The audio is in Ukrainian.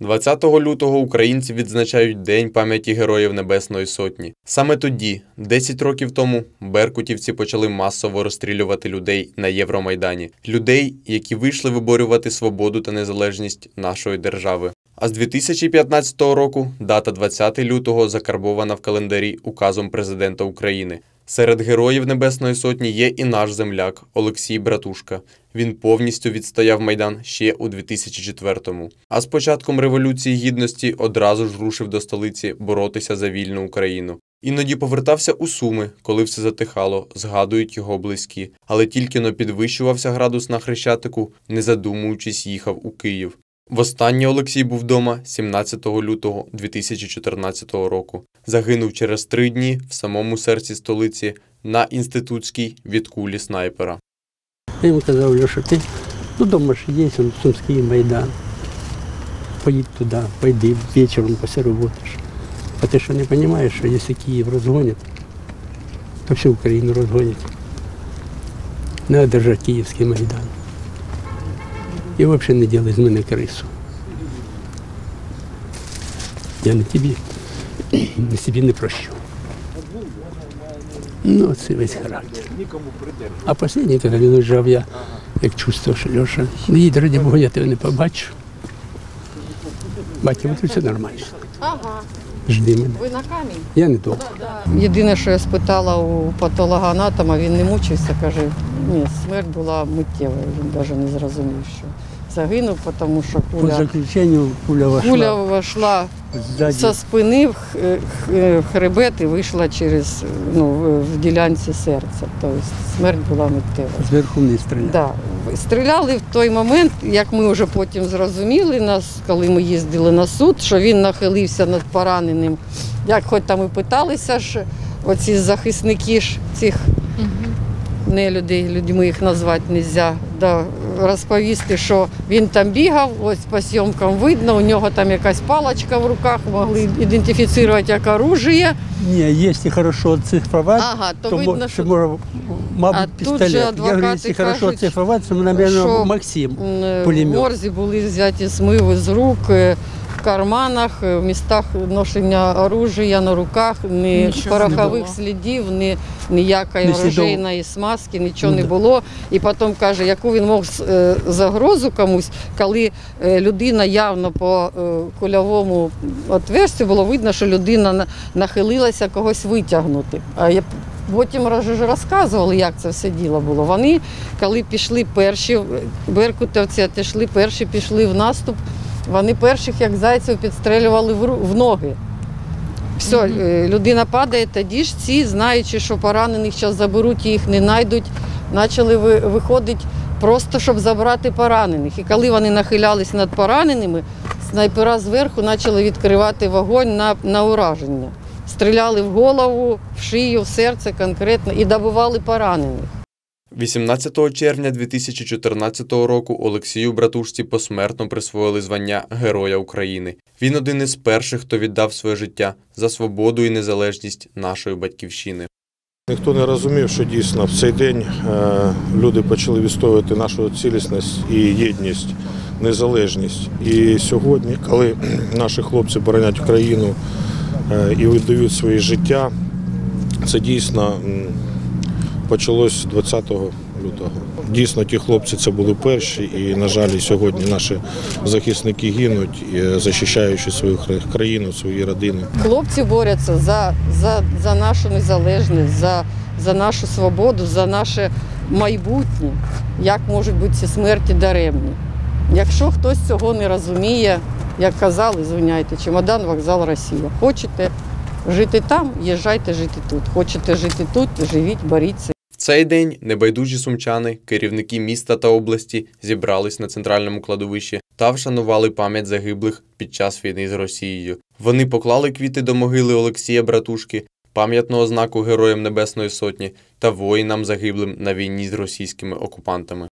20 лютого українці відзначають День пам'яті Героїв Небесної Сотні. Саме тоді, 10 років тому, беркутівці почали масово розстрілювати людей на Євромайдані, людей, які вийшли виборювати свободу та незалежність нашої держави. А з 2015 року дата 20 лютого закарбована в календарі указом президента України. Серед героїв Небесної Сотні є і наш земляк Олексій Братушка. Він повністю відстояв майдан ще у 2004-му. А з початком Революції Гідності одразу ж рушив до столиці боротися за вільну Україну. Іноді повертався у Суми, коли все затихало, згадують його близькі. Але тільки но підвищувався градус на Хрещатику, не задумуючись, їхав у Київ. Востаннє Олексій був вдома 17 лютого 2014 року. Загинув через три дні в самому серці столиці на інститутській від кулі снайпера. Я йому казав, Леша, ти ну дома ж є он, Сумський майдан. Поїдь туди, пойди вечором після роботи. А ти що не розумієш, що якщо Київ розгонять, то всю Україну розгонять. Треба держати Київський майдан. І взагалі не робити з мене крису. Я не тобі, не собі не прощу. Ну, це весь характер. А останній, коли він лежав, я як чувствував, що Льоша, не їдь, раді Бога, я тебе не побачу. Батя, от все нормально. Ага, Жди мене. ви на камінь. Я не довго. Єдине, що я спитала у патологоанатома, він не мучився, каже, ні, смерть була миттєва, він навіть не зрозумів, що загинув, тому що По куля, заключенню пуля куля вошла вийшла ззаді. зі спини в х- х- хребет і вийшла через ну, в- ділянці серця. Тобто смерть була миттєва. Зверху вниз стріляв. Да. Стріляли в той момент, як ми вже потім зрозуміли, нас, коли ми їздили на суд, що він нахилився над пораненим. Як хоч там і питалися ж, оці захисники ж цих нелюдей, людьми їх назвати не можна, да, розповісти, що він там бігав, ось по сйомкам видно, у нього там якась паличка в руках, могли ідентифікувати як оружие. Ні, якщо хорошо цифрувати, Ага, то, то, видно, що може, мабуть, А тут же. Я говорю, якщо хорошо кажуть, цифрувати, це, мабуть, Максим. Пулемет. морзі були взяті смиви з рук, е, карманах, е, в містах ношення оружия на руках, ні Нічого порохових було. слідів, ні ніякої Ні оружейної смазки, нічого Ну, не було. І потім каже, яку він мог е, загрозу комусь, коли е, людина явно по кульовому отверстю було видно, що людина нахилилася когось витягнути. А я Потім роз- розказували, як це все діло було. Вони, коли пішли перші, беркутовці отійшли, перші пішли в наступ, вони перших, як зайців, підстрелювали в, ноги. Все, людина падає, тоді ж ці, знаючи, що поранених зараз заберуть і їх не знайдуть, почали виходити просто, щоб забрати поранених. І коли вони нахилялись над пораненими, снайпера зверху почали відкривати вогонь на, на ураження. Стріляли в голову, в шию, в серце конкретно і добивали поранених. 18 червня 2014 року Олексію Братушці посмертно присвоїли звання Героя України. Він один із перших, хто віддав своє життя за свободу і незалежність нашої батьківщини. Ніхто не розумів, що дійсно в цей день е, люди почали відстоювати нашу цілісність і єдність, незалежність. І сьогодні, коли наші хлопці боронять Україну е, і віддають своє життя, це дійсно почалось 20 лютого. Дійсно, ті хлопці це були перші, і, на жаль, сьогодні наші захисники гинуть, е, захищаючи свою країну, свої родини. Хлопці борються за, за, за нашу незалежність, за, за нашу свободу, за наше майбутнє. Як можуть бути ці смерті даремні? Якщо хтось цього не розуміє, як казали, звиняйте, чемодан, вокзал, Росія. Хочете жити там, їжджайте жити тут. Хочете жити тут, живіть, боріться. Цей день небайдужі сумчани, керівники міста та області зібрались на центральному кладовищі та вшанували пам'ять загиблих під час війни з Росією. Вони поклали квіти до могили Олексія Братушки, пам'ятного знаку Героям Небесної Сотні та воїнам загиблим на війні з російськими окупантами.